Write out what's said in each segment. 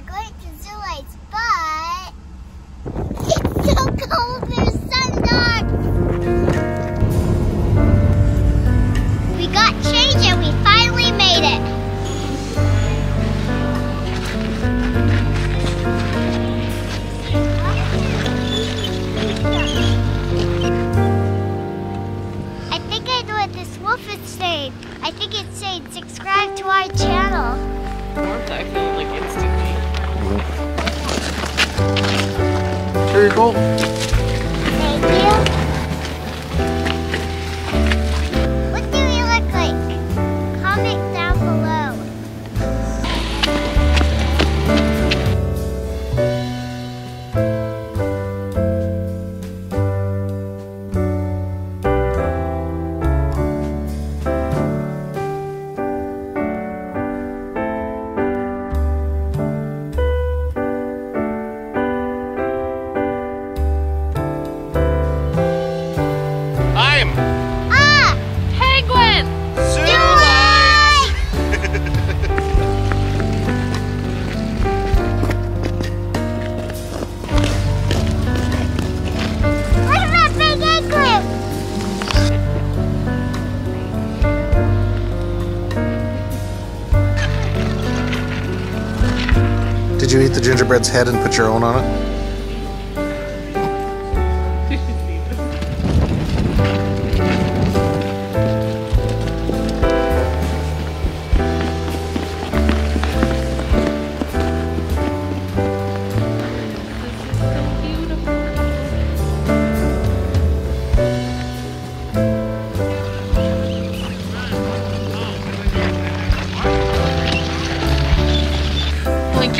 We're going to Zoo Lights, but it's so cold. There's sun dogs. We got change and we finally made it. I think I know what this wolf is saying. I think it's saying subscribe to our channel. Warmth, Here you go. Did you eat the gingerbread's head and put your own on it?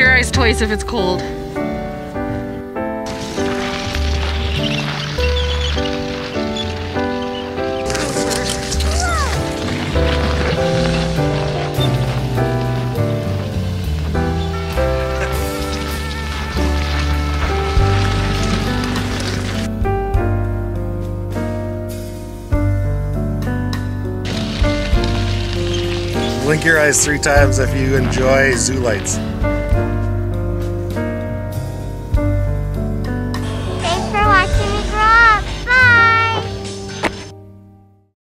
Your eyes twice if it's cold. Blink your eyes three times if you enjoy zoo lights. Bye.